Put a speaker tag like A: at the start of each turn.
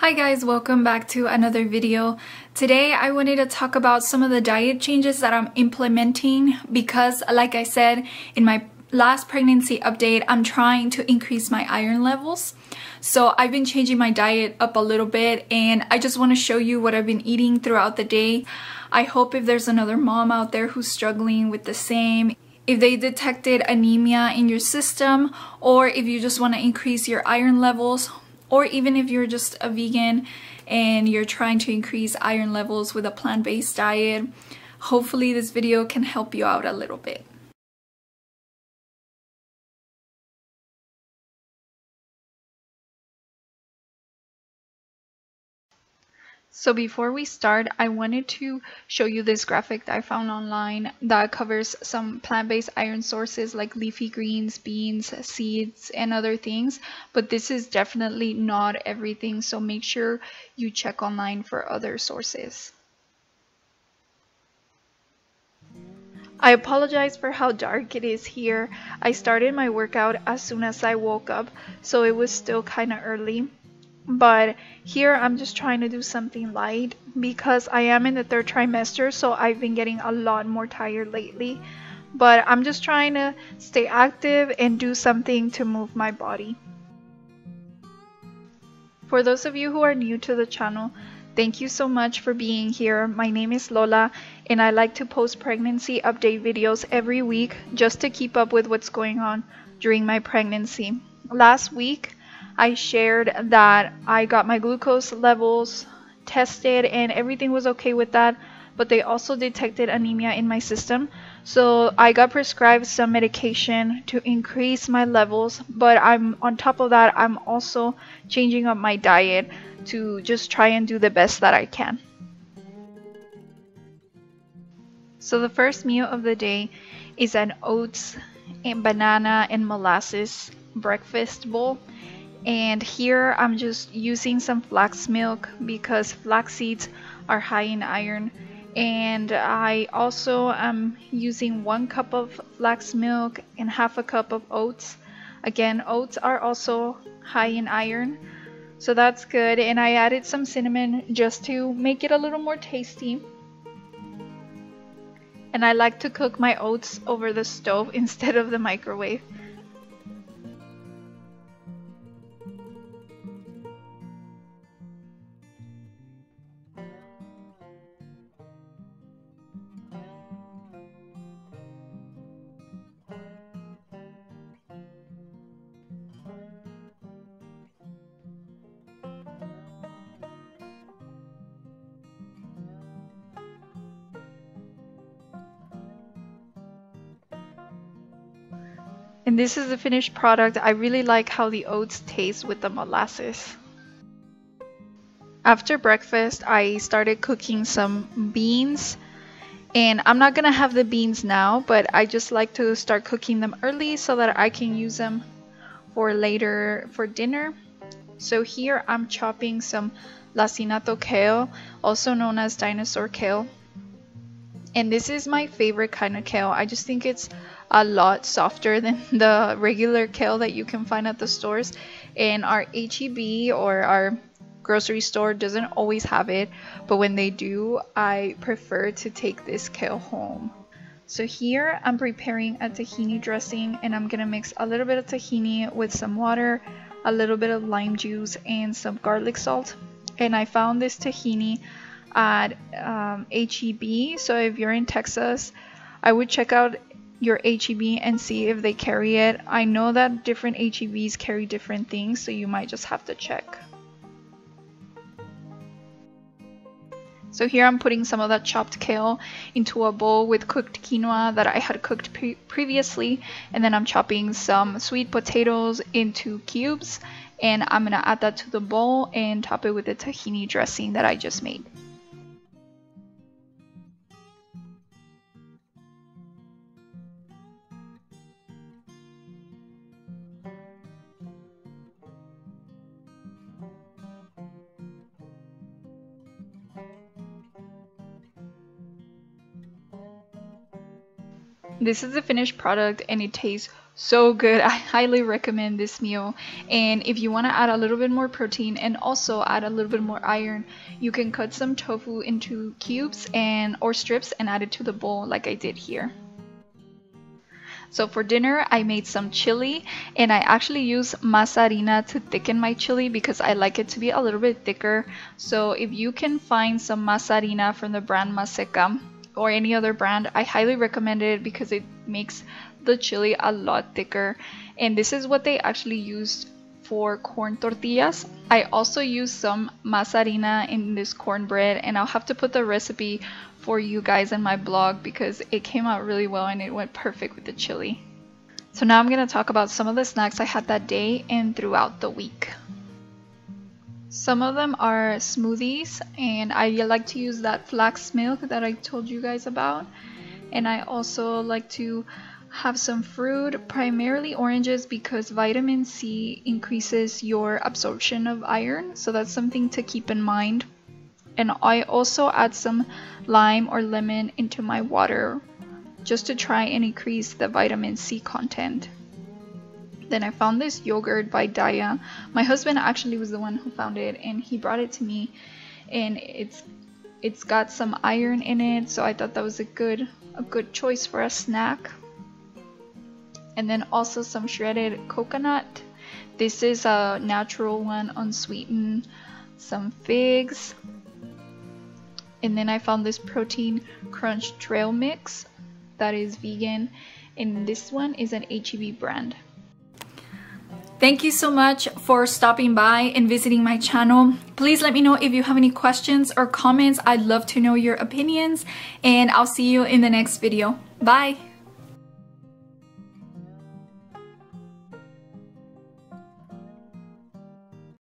A: Hi guys, welcome back to another video. Today I wanted to talk about some of the diet changes that I'm implementing because like I said in my last pregnancy update, I'm trying to increase my iron levels. So I've been changing my diet up a little bit and I just want to show you what I've been eating throughout the day. I hope if there's another mom out there who's struggling with the same, if they detected anemia in your system or if you just want to increase your iron levels or even if you're just a vegan and you're trying to increase iron levels with a plant-based diet, hopefully this video can help you out a little bit. So before we start, I wanted to show you this graphic that I found online that covers some plant-based iron sources like leafy greens, beans, seeds, and other things. But this is definitely not everything, so make sure you check online for other sources. I apologize for how dark it is here. I started my workout as soon as I woke up, so it was still kind of early but here I'm just trying to do something light because I am in the third trimester so I've been getting a lot more tired lately but I'm just trying to stay active and do something to move my body. For those of you who are new to the channel, thank you so much for being here. My name is Lola and I like to post pregnancy update videos every week just to keep up with what's going on during my pregnancy. Last week, I shared that I got my glucose levels tested and everything was okay with that but they also detected anemia in my system so I got prescribed some medication to increase my levels but I'm on top of that I'm also changing up my diet to just try and do the best that I can. So the first meal of the day is an oats and banana and molasses breakfast bowl and here I'm just using some flax milk because flax seeds are high in iron. And I also am using one cup of flax milk and half a cup of oats. Again oats are also high in iron so that's good. And I added some cinnamon just to make it a little more tasty. And I like to cook my oats over the stove instead of the microwave And this is the finished product. I really like how the oats taste with the molasses. After breakfast, I started cooking some beans. And I'm not gonna have the beans now, but I just like to start cooking them early so that I can use them for later for dinner. So here I'm chopping some lacinato kale, also known as dinosaur kale. And this is my favorite kind of kale. I just think it's a lot softer than the regular kale that you can find at the stores and our HEB or our grocery store doesn't always have it but when they do I prefer to take this kale home. So here I'm preparing a tahini dressing and I'm gonna mix a little bit of tahini with some water, a little bit of lime juice and some garlic salt and I found this tahini at um, HEB so if you're in Texas I would check out your HEB and see if they carry it. I know that different HEBs carry different things, so you might just have to check. So here I'm putting some of that chopped kale into a bowl with cooked quinoa that I had cooked pre previously. And then I'm chopping some sweet potatoes into cubes. And I'm going to add that to the bowl and top it with the tahini dressing that I just made. This is the finished product and it tastes so good. I highly recommend this meal. And if you want to add a little bit more protein and also add a little bit more iron you can cut some tofu into cubes and or strips and add it to the bowl like i did here. So for dinner, I made some chili and I actually use masa harina to thicken my chili because I like it to be a little bit thicker. So if you can find some masa harina from the brand Maseca or any other brand, I highly recommend it because it makes the chili a lot thicker. And this is what they actually used for corn tortillas. I also use some masa harina in this cornbread and I'll have to put the recipe for you guys in my blog because it came out really well and it went perfect with the chili. So now I'm going to talk about some of the snacks I had that day and throughout the week. Some of them are smoothies and I like to use that flax milk that I told you guys about. And I also like to have some fruit, primarily oranges because vitamin C increases your absorption of iron. So that's something to keep in mind and I also add some lime or lemon into my water just to try and increase the vitamin C content. Then I found this yogurt by Daiya. My husband actually was the one who found it and he brought it to me and it's it's got some iron in it so I thought that was a good a good choice for a snack. And then also some shredded coconut. This is a natural one unsweetened. Some figs, and then I found this protein crunch trail mix that is vegan and this one is an HEB brand. Thank you so much for stopping by and visiting my channel. Please let me know if you have any questions or comments. I'd love to know your opinions and I'll see you in the next video. Bye!